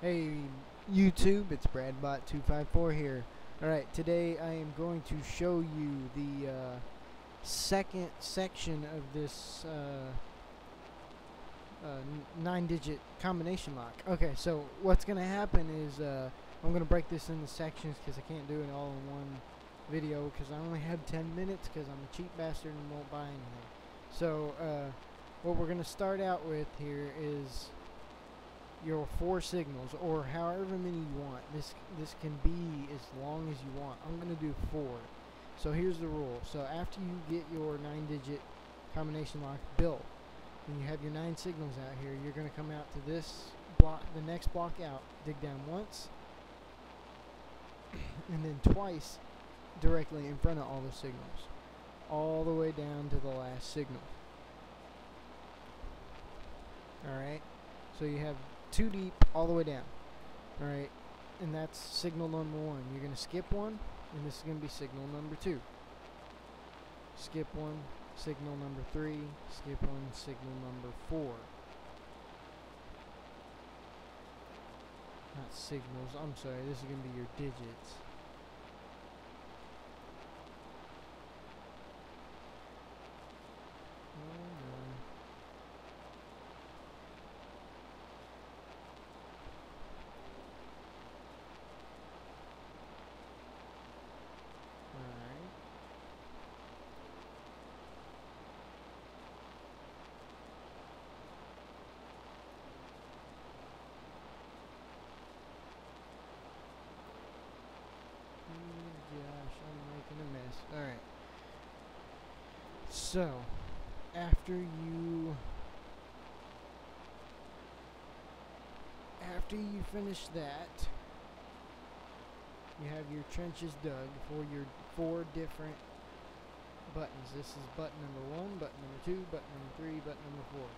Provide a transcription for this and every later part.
Hey YouTube, it's BradBot254 here. Alright, today I am going to show you the uh, second section of this uh, uh, nine digit combination lock. Okay, so what's going to happen is uh, I'm going to break this into sections because I can't do it all in one video because I only have 10 minutes because I'm a cheap bastard and won't buy anything. So, uh, what we're going to start out with here is your four signals or however many you want. This this can be as long as you want. I'm going to do four. So here's the rule. So after you get your nine digit combination lock built and you have your nine signals out here, you're going to come out to this block, the next block out, dig down once and then twice directly in front of all the signals all the way down to the last signal. Alright, so you have two deep all the way down. Alright, and that's signal number one. You're going to skip one, and this is going to be signal number two. Skip one, signal number three, skip one, signal number four. Not signals, I'm sorry, this is going to be your digits. So, after you after you finish that, you have your trenches dug for your four different buttons. This is button number one, button number two, button number three, button number four.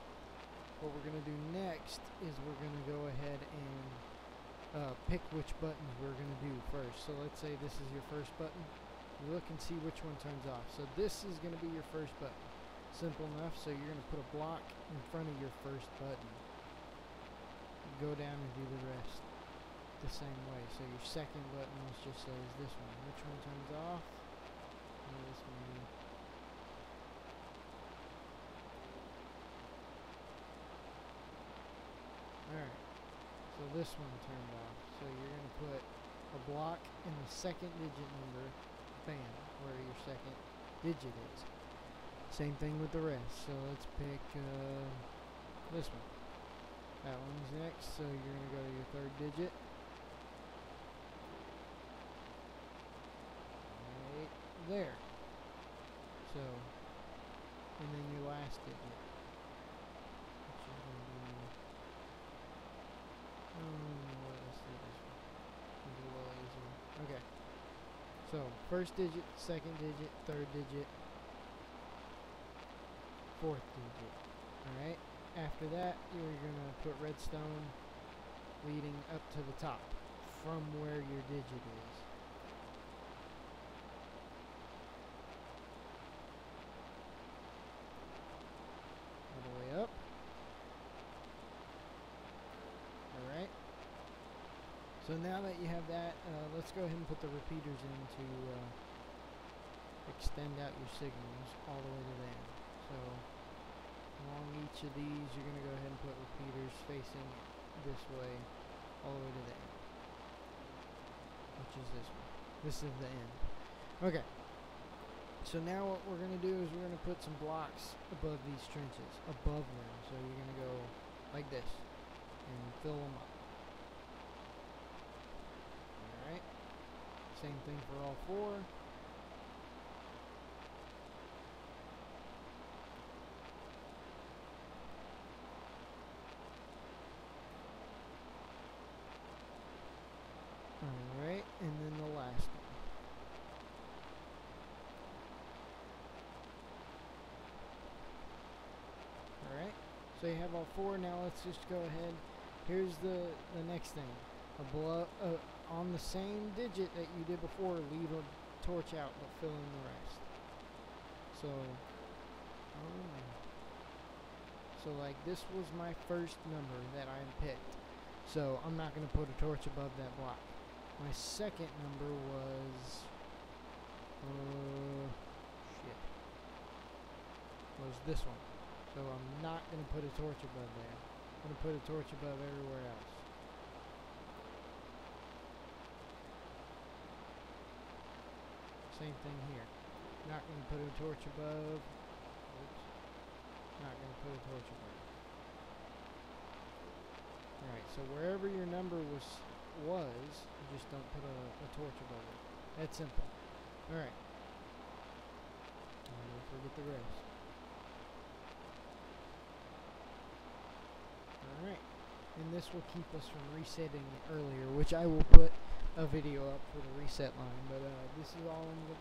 What we're going to do next is we're going to go ahead and uh, pick which buttons we're going to do first. So let's say this is your first button look and see which one turns off. So this is going to be your first button. Simple enough, so you're going to put a block in front of your first button. Go down and do the rest the same way. So your second button, let's just say, is this one. Which one turns off? Oh, this one. Alright, so this one turned off. So you're going to put a block in the second digit number fan, where your second digit is. Same thing with the rest. So let's pick uh, this one. That one's next, so you're going to go to your third digit. Right there. So, and then your last digit. Which is going to be, um, what else do this one? Do a little easier. Okay. So, first digit, second digit, third digit, fourth digit. Alright? After that, you're going to put redstone leading up to the top from where your digit is. All the way up. So now that you have that, uh, let's go ahead and put the repeaters in to uh, extend out your signals all the way to the end. So along each of these, you're going to go ahead and put repeaters facing this way all the way to the end, which is this one. This is the end. Okay. So now what we're going to do is we're going to put some blocks above these trenches, above them. So you're going to go like this and fill them up. Same thing for all four. Alright, and then the last one. Alright, so you have all four. Now let's just go ahead. Here's the, the next thing. A blow, uh, on the same digit that you did before, leave a torch out, but fill in the rest. So, um, so like this was my first number that I picked. So I'm not going to put a torch above that block. My second number was uh, shit was this one. So I'm not going to put a torch above there. I'm going to put a torch above everywhere else. Same thing here. Not going to put a torch above. Oops. Not going to put a torch above. Alright, so wherever your number was, was, you just don't put a, a torch above it. That's simple. Alright. And Don't forget the rest. Alright. And this will keep us from resetting earlier, which I will put a video up for the reset line. But uh, this is all I'm gonna,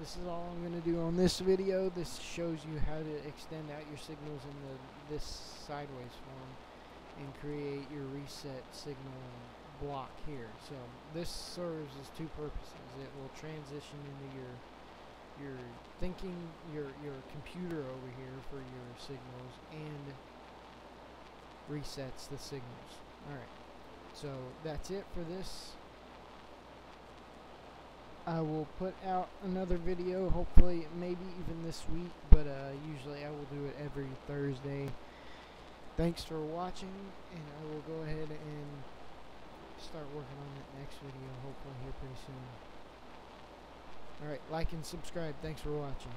this is all I'm going to do on this video. This shows you how to extend out your signals in the this sideways form and create your reset signal block here. So this serves as two purposes. It will transition into your your thinking your your computer over here for your signals and resets the signals. Alright. So that's it for this. I will put out another video, hopefully, maybe even this week, but uh, usually I will do it every Thursday. Thanks for watching, and I will go ahead and start working on that next video, hopefully here pretty soon. Alright, like and subscribe. Thanks for watching.